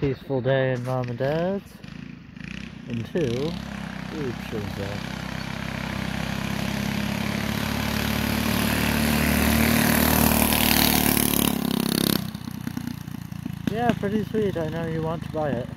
peaceful day in mom and dad's until food shows up. Yeah, pretty sweet. I know you want to buy it.